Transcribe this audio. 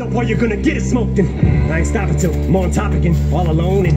Up worry, you're gonna get it smoked and I ain't stopping till I'm on top again, all alone and